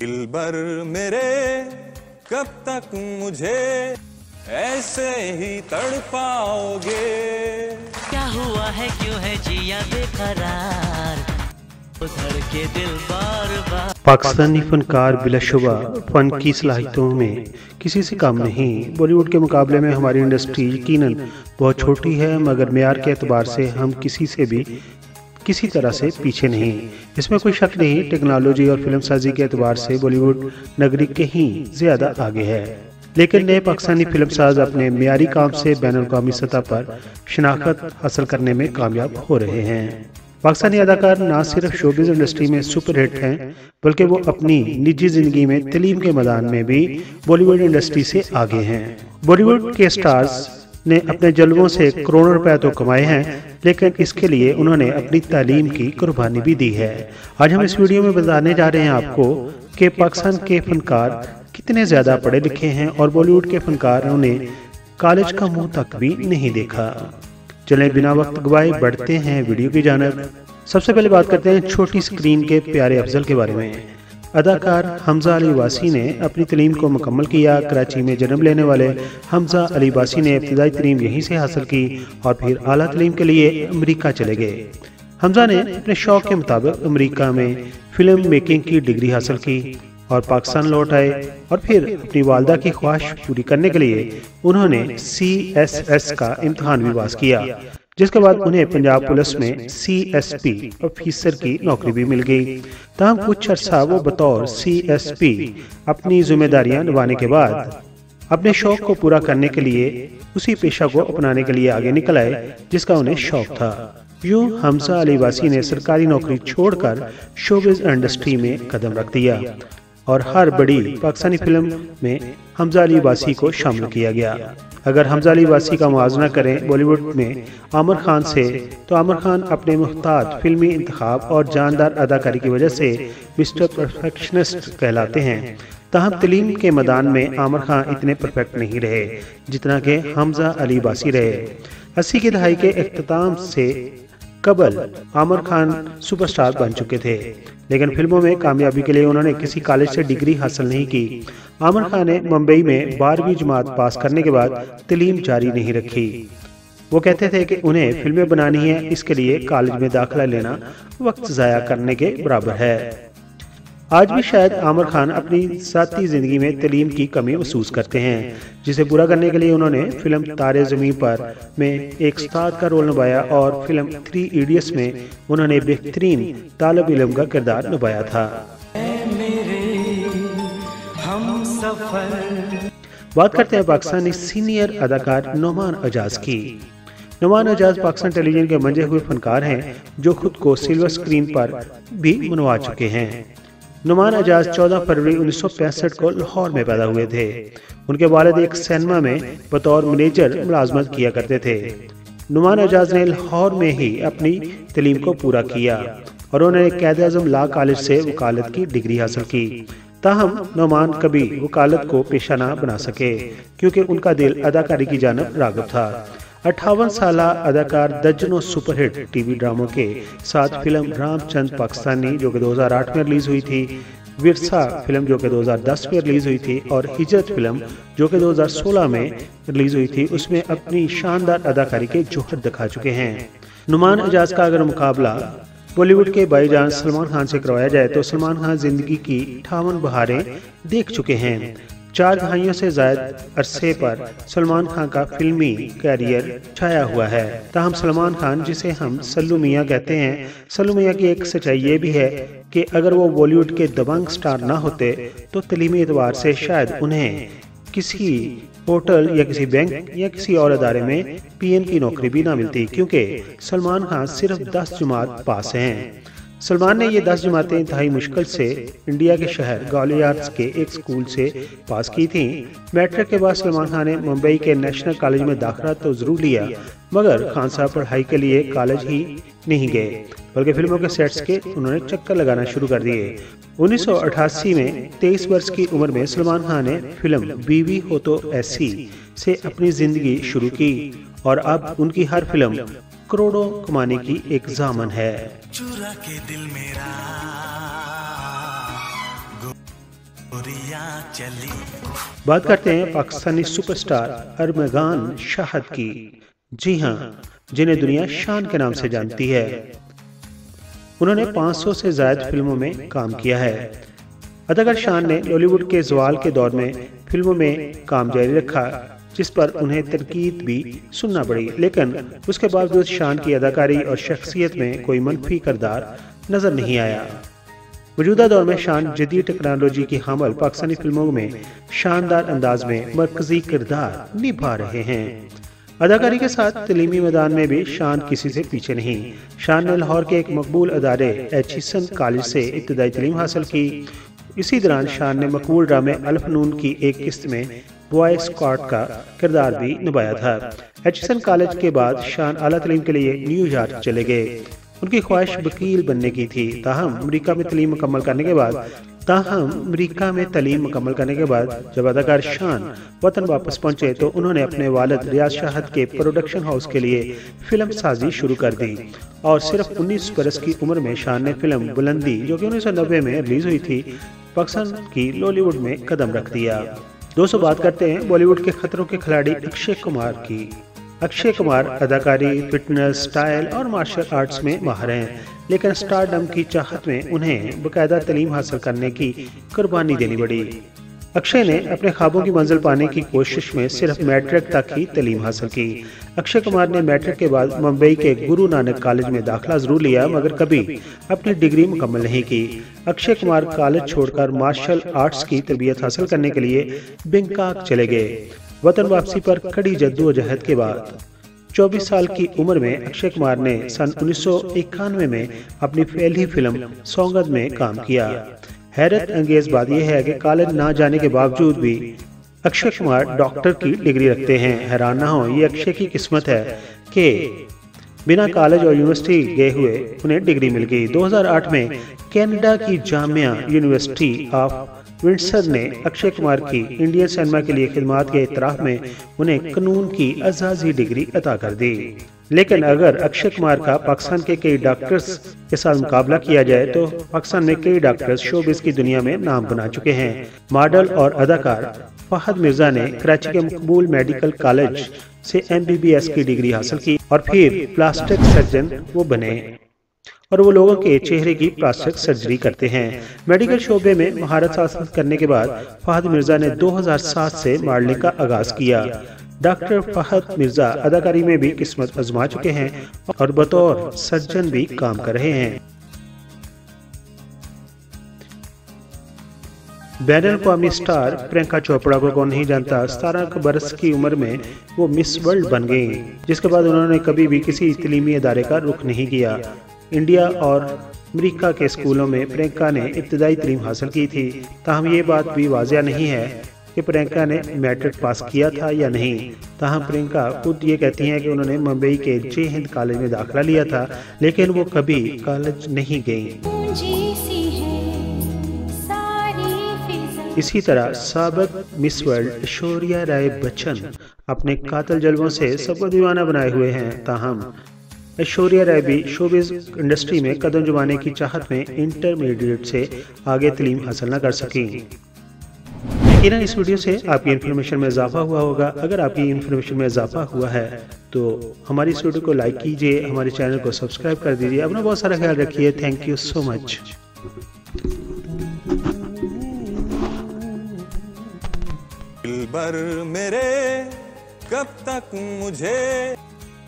दिल भर मेरे कब तक मुझे ऐसे ही तड़पाओगे? क्या हुआ है क्यों है जिया बेकरार? उधर के दिल बार बार। पाकिस्तानी फनकार बिलाशुबा फन की सलाहितों में किसी से कम नहीं। बॉलीवुड के मुकाबले में हमारी इंडस्ट्री यकीन बहुत छोटी है मगर मैार के अतबार से हम किसी से भी किसी तरह से पीछे नहीं। इसमें कोई शक नहीं, टेक्नोलॉजी और फ़िल्म साजी के अतबार से बॉलीवुड नगरी कहीं ज़्यादा आगे है। लेकिन नए पाकिस्तानी फ़िल्म साज अपने मीरी काम से बैन अवी सतह पर शनाख्त हासिल करने में कामयाब हो रहे हैं। पाकिस्तानी अदाकार न सिर्फ़ शोबिज इंडस्ट्री में सुपरहिट हैं, बल्कि वो अपनी निजी ज़िंदगी में तलीम के मैदान में भी बॉलीवुड इंडस्ट्री से आगे हैं। बॉलीवुड के स्टार्स ने अपने जलवों से करोड़ों रुपए तो कमाए हैं लेकिन इसके लिए उन्होंने अपनी तालीम की कुर्बानी भी दी है। आज हम इस वीडियो में बताने जा रहे हैं आपको कि पाकिस्तान के फनकार कितने ज़्यादा पढ़े लिखे हैं और बॉलीवुड के फनकारों ने कॉलेज का मुँह तक भी नहीं देखा। चले बिना वक्त गवाए बढ़ते हैं वीडियो की जानब। सबसे पहले बात करते हैं छोटी स्क्रीन के प्यारे अफजल के बारे में। अदाकार हमजा अली वासी ने अपनी तलीम को मुकम्मल किया। कराची में जन्म लेने वाले हमजा अली वासी ने इब्तदाई तलीम यहीं से हासिल की और फिर अला तलीम के लिए अमरीका चले गए। हमजा ने अपने शौक के मुताबिक अमरीका में फ़िल्म मेकिंग की डिग्री हासिल की और पाकिस्तान लौट आए और फिर अपनी वालदा की ख्वाहिश पूरी करने के लिए उन्होंने सी एस एस का इम्तहान भी पास किया। जिसके बाद उन्हें पंजाब पुलिस में सी एस पी ऑफिसर की नौकरी भी मिल गई। तहम कुछ अर्सा वो बतौर सी एस पी अपनी जिम्मेदारियाँ निभाने के बाद अपने शौक को पूरा करने के लिए उसी पेशा को अपनाने के लिए आगे निकल आए जिसका उन्हें शौक था। यूँ हमजा अली वासी ने सरकारी नौकरी छोड़कर शोबिज इंडस्ट्री में कदम रख दिया। और हर बड़ी पाकिस्तानी फ़िल्म में हमजा अली वासी को शामिल किया गया। अगर हमजा अली वासी का मुजना करें बॉलीवुड में आमिर खान से तो आमिर खान अपने मुहताज फिल्मी इंतखाब और जानदार अदाकारी की वजह से मिस्टर परफेक्शनिस्ट कहलाते हैं। तहम तलीम के मैदान में आमिर खान इतने परफेक्ट नहीं रहे जितना कि हमजा अली वासी रहे। अस्सी की दहाई के अख्ताम से कबल आमिर खान सुपरस्टार बन चुके थे लेकिन फ़िल्मों में कामयाबी के लिए उन्होंने किसी कॉलेज से डिग्री हासिल नहीं की। आमिर खान ने मुंबई में बारहवीं जमात पास करने के बाद तलीम जारी नहीं रखी। वो कहते थे कि उन्हें फ़िल्में बनानी है, इसके लिए कॉलेज में दाखिला लेना वक्त ज़ाया करने के बराबर है। आज भी शायद आमिर खान अपनी साथी ज़िंदगी में तलीम की कमी महसूस करते हैं जिसे पूरा करने के लिए उन्होंने फ़िल्म तारे ज़मीन पर में एक उस्ताद का रोल निभाया और फ़िल्म थ्री इडियट्स में उन्होंने बेहतरीन तालब इलम का किरदार निभाया था। बात करते हैं पाकिस्तानी सीनियर अदाकार नोमान अजाज की। नुमान अजाज पाकिस्तान टेलीविज़न के मंजे हुए फनकार हैं जो खुद को सिल्वर स्क्रीन पर भी मनवा चुके हैं। नुमान एजाज 14 फरवरी 1965 को लाहौर में पैदा हुए थे। उनके वालिद एक सिनेमा में बतौर मैनेजर मुलाजमत किया करते थे। नुमान एजाज ने लाहौर में ही अपनी तलीम को पूरा किया और उन्होंने कैद अजम ला कॉलेज से वकालत की डिग्री हासिल की। ताहम नुमान कभी वकालत को पेशा ना बना सके, क्योंकि उनका दिल अदाकारी की जानब रागब था। अट्ठावन साल अदाकार दर्जनों सुपरहिट टीवी ड्रामों के साथ फ़िल्म रामचंद पाकिस्तानी, जो कि 2008 में रिलीज़ हुई थी, विरसा फ़िल्म, जो कि 2010 में रिलीज़ हुई थी, और हिजरत फ़िल्म, जो कि 2016 में रिलीज़ हुई थी, उसमें अपनी शानदार अदाकारी के जोहर दिखा चुके हैं। नुमान एजाज का अगर मुकाबला बॉलीवुड के भाईजान सलमान खान से करवाया जाए तो सलमान खान ज़िंदगी की अठावन बहारें देख चुके हैं। चार दहाइयों से ज़्यादा अरसे पर सलमान खान का फिल्मी कैरियर छाया हुआ है। ताहम सलमान खान, जिसे हम सल्लू मियाँ कहते हैं, सल्लू मियाँ की एक सच्चाई ये भी है कि अगर वो बॉलीवुड के दबंग स्टार ना होते तो तलीमी एतवार से शायद उन्हें किसी होटल या किसी बैंक या किसी और अदारे में पीएन की नौकरी भी ना मिलती, क्योंकि सलमान खान सिर्फ़ दस जमात पास हैं। सलमान ने ये दस जमातें इंतहाई मुश्किल से इंडिया के शहर ग्वालियर के एक स्कूल से पास की थी। मैट्रिक के बाद सलमान खान ने मुंबई के नेशनल कॉलेज में दाखिला तो ज़रूर लिया, मगर खान साहब पढ़ाई के लिए कॉलेज ही नहीं गए, बल्कि फ़िल्मों के सेट्स के उन्होंने चक्कर लगाना शुरू कर दिए। 1988 में 23 वर्ष की उम्र में सलमान खान ने फ़िल्म बीवी हो तो ऐसी से अपनी ज़िंदगी शुरू की, और अब उनकी हर फ़िल्म करोड़ों कमाने की एक जामन है। चुरा के दिल मेरा बात करते हैं पाकिस्तानी सुपरस्टार अरमगान शाहद की। जी हाँ जिन्हें दुनिया शान के नाम से जानती है। उन्होंने 500 से ज़्यादा फ़िल्मों में काम किया है। अदाकार शान ने बॉलीवुड के जवाल के दौर में फ़िल्मों में काम जारी रखा। जिस पर उन्हें तनकीद भी सुनना पड़ी। लेकिन उसके बावजूद शान की अदाकारी और शख्सियत में कोई मनफी करदार नज़र नहीं आया। मौजूदा दौर में शान जदीद टेक्नोलॉजी की हमल पाकिस्तानी फ़िल्मों में शानदार अंदाज में मरकजी किरदार निभा रहे हैं। अदाकारी के साथ तलीमी मैदान में भी शान किसी से पीछे नहीं। शान ने लाहौर के एक मकबूल अदारे एचिसन कॉलेज से इब्तदाई तलीम हासिल की। इसी दौरान शान ने मकबूल ड्रामे अल्फनून की एक किस्त में बॉय स्कॉट का किरदार भी निभाया था। एचिसन कॉलेज के बाद शान आला तलीम के लिए न्यूयॉर्क चले गए। उनकी ख्वाहिश वकील बनने की थी। ताहम अमरीका में तलीम मुकम्मल करने के बाद ताहम अमरीका में तलीम मुकम्मल करने के बाद जब अदाकार शान वतन वापस पहुँचे तो उन्होंने अपने वालद रियाज शाहद के प्रोडक्शन हाउस के लिए फ़िल्म साजी शुरू कर दी। और सिर्फ़ 19 बरस की उम्र में शान ने फ़िल्म बुलंदी, जो कि उन्नीस सौ नब्बे में रिलीज़ हुई थी, पाकिस्तान की लॉलीवुड में कदम रख दिया। दोस्तों, बात करते हैं बॉलीवुड के खतरों के खिलाड़ी अक्षय कुमार की। अक्षय कुमार अदाकारी, फिटनेस, स्टाइल और मार्शल आर्ट्स में माहिर हैं, लेकिन स्टारडम की चाहत में उन्हें बकायदा तलीम हासिल करने की कुर्बानी देनी पड़ी। अक्षय ने अपने ख्वाबों की मंजिल पाने की कोशिश में सिर्फ़ मैट्रिक तक ही तलीम हासिल की। अक्षय कुमार ने मैट्रिक के बाद मुंबई के गुरु नानक कॉलेज में दाखिला ज़रूर लिया, मगर कभी अपनी डिग्री मुकम्मल नहीं की। अक्षय कुमार कॉलेज छोड़कर मार्शल आर्ट्स की तरबियत हासिल करने के लिए बैंकॉक चले गए। वतन वापसी पर कड़ी जद्दोजहद के बाद 24 साल की उम्र में अक्षय कुमार ने सन उन्नीस सौ इक्यानवे में अपनी पहली फ़िल्म सौगंध में काम किया। हैरत अंगेज बात यह है कि कॉलेज ना जाने के बावजूद भी अक्षय कुमार डॉक्टर की डिग्री रखते हैं। हैरान ना हो, ये अक्षय की किस्मत है कि बिना कॉलेज और यूनिवर्सिटी गए हुए उन्हें डिग्री मिल गई। 2008 में कनाडा की जामिया यूनिवर्सिटी ऑफ़ विंडसर ने अक्षय कुमार की इंडियन सिनेमा के लिए खिदमत के इतराफ में उन्हें कानून की एजाजी डिग्री अदा कर दी। लेकिन अगर अक्षय कुमार का पाकिस्तान के कई डॉक्टर्स के साथ मुकाबला किया जाए तो पाकिस्तान में कई डॉक्टर्स शोबिस की दुनिया में नाम बना चुके हैं। मॉडल और अदाकार फहद मिर्ज़ा ने कराची के मकबूल मेडिकल कॉलेज से एमबीबीएस की डिग्री हासिल की और फिर प्लास्टिक सर्जन वो बने। और वो लोगों के चेहरे की प्लास्टिक सर्जरी करते हैं। मेडिकल शोबे में महारत हासिल करने के बाद फहद मिर्ज़ा ने 2007 से मॉडलिंग का आगाज़ किया। डॉक्टर फहद मिर्ज़ा अदाकारी में भी किस्मत आजमा चुके हैं और बतौर सर्जन भी काम कर रहे हैं। बैन अवी स्टार प्रियंका चोपड़ा को कौन नहीं जानता सतारह बरस की उम्र में वो मिस वर्ल्ड बन गई, जिसके बाद उन्होंने कभी भी किसी तलीमी अदारे का रुख नहीं किया। इंडिया और अमरीका के स्कूलों में प्रियंका ने इब्तदाई तलीम हासिल की थी, ताहम ये बात भी वाजिया नहीं है। कि प्रियंका ने मैट्रिक पास किया था या नहीं? ताहम प्रियंका खुद ये कहती हैं कि उन्होंने मुंबई के जय हिंद कॉलेज में दाखिला लिया था, लेकिन वो कभी कॉलेज नहीं गई। इसी तरह सबक मिस वर्ल्ड ऐश्वर्या राय बच्चन अपने कातल जलवों से सबको दीवाना बनाए हुए हैं। ताहम, ऐश्वर्या राय भी शोबिज इंडस्ट्री में कदम जमाने की चाहत में इंटरमीडिएट से आगे तलीम हासिल न कर सकी। यकीन इस वीडियो से आपकी इन्फॉर्मेशन में इजाफा हुआ होगा। अगर आपकी इन्फॉर्मेशन में इजाफा हुआ है तो हमारी इस वीडियो को लाइक कीजिए हमारे चैनल को सब्सक्राइब कर दीजिए। अपना बहुत सारा ख्याल रखिए। थैंक यू सो मच मेरे कब तक मुझे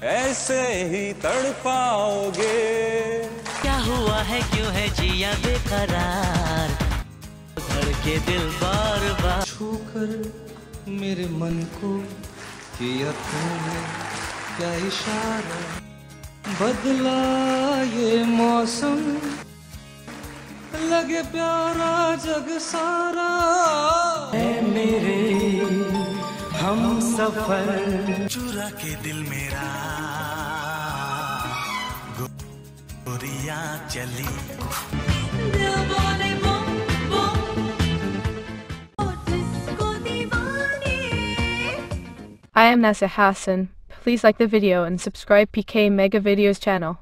ऐसे ही तड़ पाओगे क्या हुआ है? क्यों है जिया बेकरार? के दिल बार बार। छू कर मेरे मन को किया तूने क्या इशारा? बदला ये मौसम लगे प्यारा जग सारा। है मेरे हम सफ़र। चुरा के दिल मेरा गोरिया चली। I am Nasa Hassan. Please like the video and subscribe PK Mega Videos channel.